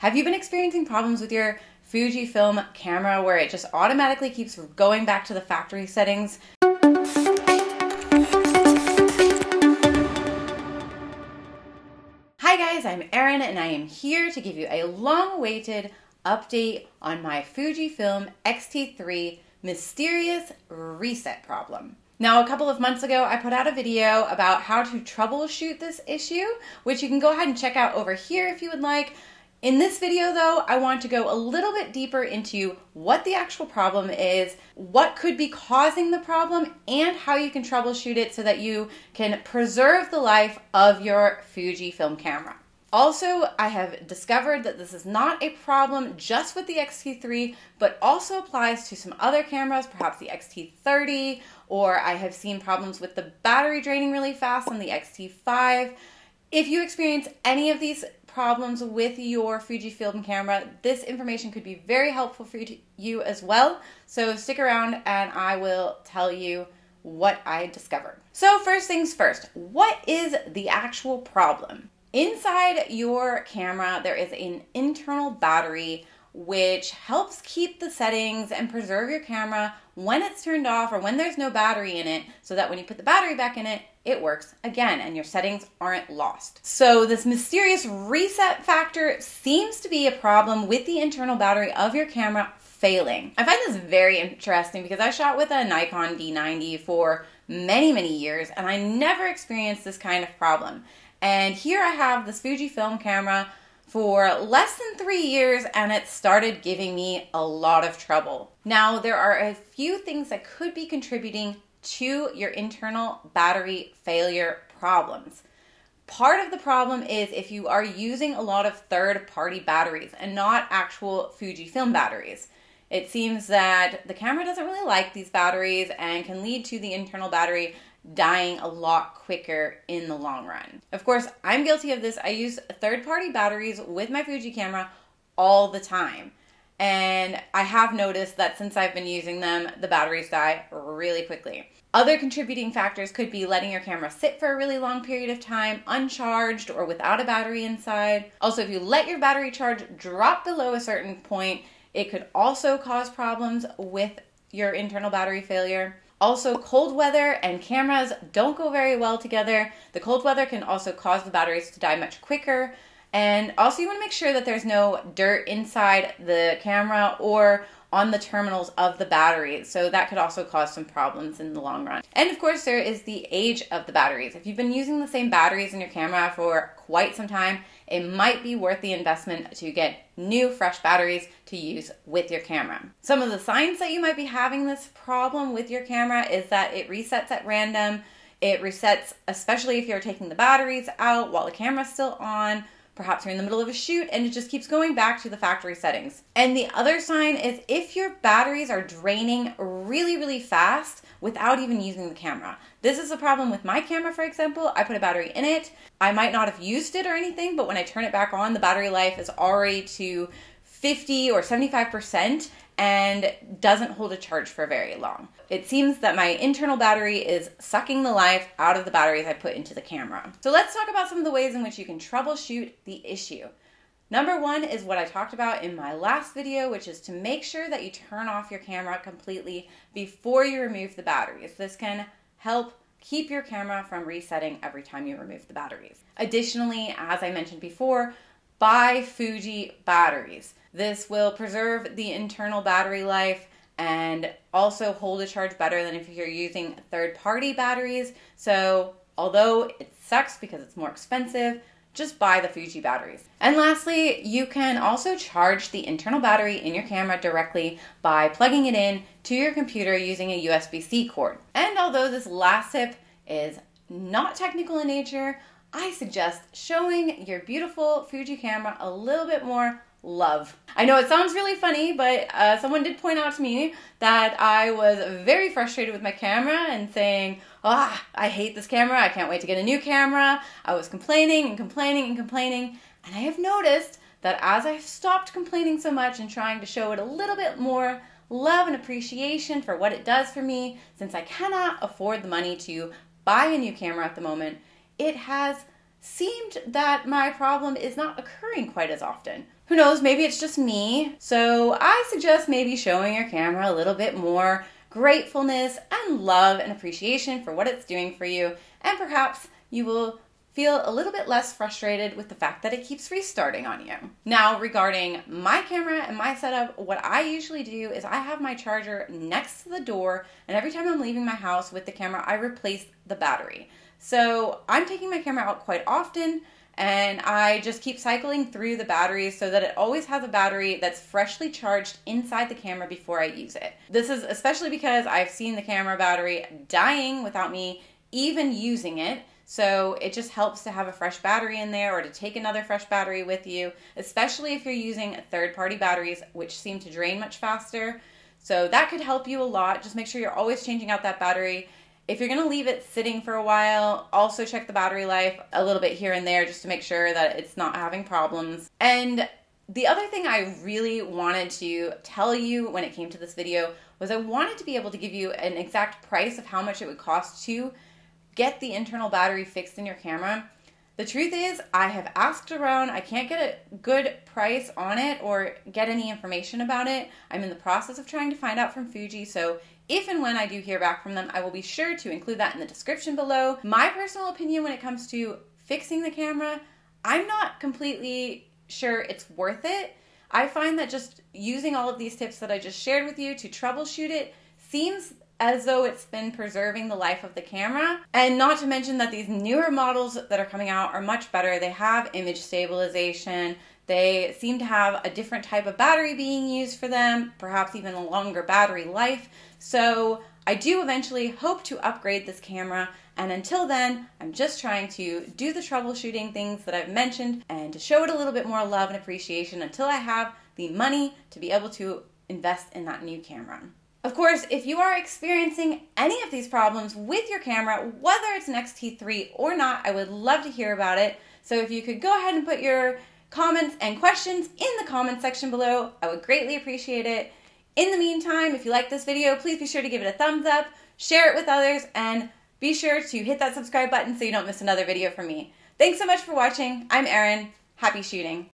Have you been experiencing problems with your Fujifilm camera where it just automatically keeps going back to the factory settings? Hi guys, I'm Erin and I am here to give you a long-awaited update on my Fujifilm X-T3 mysterious reset problem. Now, a couple of months ago, I put out a video about how to troubleshoot this issue, which you can go ahead and check out over here if you would like. In this video, though, I want to go a little bit deeper into what the actual problem is, what could be causing the problem, and how you can troubleshoot it so that you can preserve the life of your Fujifilm camera. Also, I have discovered that this is not a problem just with the X-T3, but also applies to some other cameras, perhaps the X-T30, or I have seen problems with the battery draining really fast on the X-T5. If you experience any of these problems with your Fujifilm camera, this information could be very helpful for you as well. So stick around and I will tell you what I discovered. So first things first, what is the actual problem? Inside your camera, there is an internal battery which helps keep the settings and preserve your camera when it's turned off or when there's no battery in it so that when you put the battery back in it, it works again and your settings aren't lost. So this mysterious reset factor seems to be a problem with the internal battery of your camera failing. I find this very interesting because I shot with a Nikon D90 for many, many years and I never experienced this kind of problem. And here I have this Fujifilm camera for less than three years and it started giving me a lot of trouble. Now, there are a few things that could be contributing to your internal battery failure problems. Part of the problem is if you are using a lot of third party batteries and not actual Fujifilm batteries. It seems that the camera doesn't really like these batteries and can lead to the internal battery dying a lot quicker in the long run. Of course, I'm guilty of this. I use third party batteries with my Fuji camera all the time. And I have noticed that since I've been using them, the batteries die really quickly. Other contributing factors could be letting your camera sit for a really long period of time, uncharged or without a battery inside. Also, if you let your battery charge drop below a certain point, it could also cause problems with your internal battery failure. Also, cold weather and cameras don't go very well together. The cold weather can also cause the batteries to die much quicker. And also, you want to make sure that there's no dirt inside the camera or on the terminals of the batteries. So that could also cause some problems in the long run. And of course, there is the age of the batteries. If you've been using the same batteries in your camera for quite some time, it might be worth the investment to get new fresh batteries to use with your camera. Some of the signs that you might be having this problem with your camera is that it resets at random. It resets, especially if you're taking the batteries out while the camera's still on Perhaps you're in the middle of a shoot and it just keeps going back to the factory settings. And the other sign is if your batteries are draining really, really fast without even using the camera. This is a problem with my camera, for example. I put a battery in it. I might not have used it or anything, but when I turn it back on, the battery life is already to 50 or 75% and doesn't hold a charge for very long. It seems that my internal battery is sucking the life out of the batteries I put into the camera. So let's talk about some of the ways in which you can troubleshoot the issue. Number one is what I talked about in my last video, which is to make sure that you turn off your camera completely before you remove the batteries. This can help keep your camera from resetting every time you remove the batteries. Additionally, as I mentioned before, buy Fuji batteries. This will preserve the internal battery life and also hold a charge better than if you're using third party batteries. So, although it sucks because it's more expensive, just buy the Fuji batteries. And lastly, you can also charge the internal battery in your camera directly by plugging it in to your computer using a USB C cord. And although this last tip is not technical in nature, I suggest showing your beautiful Fuji camera a little bit more love. I know it sounds really funny, but uh, someone did point out to me that I was very frustrated with my camera and saying, ah, I hate this camera. I can't wait to get a new camera. I was complaining and complaining and complaining. And I have noticed that as I've stopped complaining so much and trying to show it a little bit more love and appreciation for what it does for me, since I cannot afford the money to buy a new camera at the moment, it has seemed that my problem is not occurring quite as often. Who knows, maybe it's just me. So I suggest maybe showing your camera a little bit more gratefulness and love and appreciation for what it's doing for you, and perhaps you will feel a little bit less frustrated with the fact that it keeps restarting on you. Now, regarding my camera and my setup, what I usually do is I have my charger next to the door, and every time I'm leaving my house with the camera, I replace the battery. So I'm taking my camera out quite often and I just keep cycling through the batteries so that it always has a battery that's freshly charged inside the camera before I use it. This is especially because I've seen the camera battery dying without me even using it. So it just helps to have a fresh battery in there or to take another fresh battery with you, especially if you're using third party batteries, which seem to drain much faster. So that could help you a lot. Just make sure you're always changing out that battery if you're going to leave it sitting for a while, also check the battery life a little bit here and there just to make sure that it's not having problems. And the other thing I really wanted to tell you when it came to this video was I wanted to be able to give you an exact price of how much it would cost to get the internal battery fixed in your camera. The truth is, I have asked around. I can't get a good price on it or get any information about it. I'm in the process of trying to find out from Fuji, so if and when I do hear back from them, I will be sure to include that in the description below. My personal opinion when it comes to fixing the camera, I'm not completely sure it's worth it. I find that just using all of these tips that I just shared with you to troubleshoot it seems as though it's been preserving the life of the camera. And not to mention that these newer models that are coming out are much better. They have image stabilization, they seem to have a different type of battery being used for them, perhaps even a longer battery life. So I do eventually hope to upgrade this camera. And until then, I'm just trying to do the troubleshooting things that I've mentioned and to show it a little bit more love and appreciation until I have the money to be able to invest in that new camera. Of course, if you are experiencing any of these problems with your camera, whether it's an X-T3 or not, I would love to hear about it. So if you could go ahead and put your comments and questions in the comment section below. I would greatly appreciate it. In the meantime, if you like this video, please be sure to give it a thumbs up, share it with others, and be sure to hit that subscribe button so you don't miss another video from me. Thanks so much for watching. I'm Erin. Happy shooting.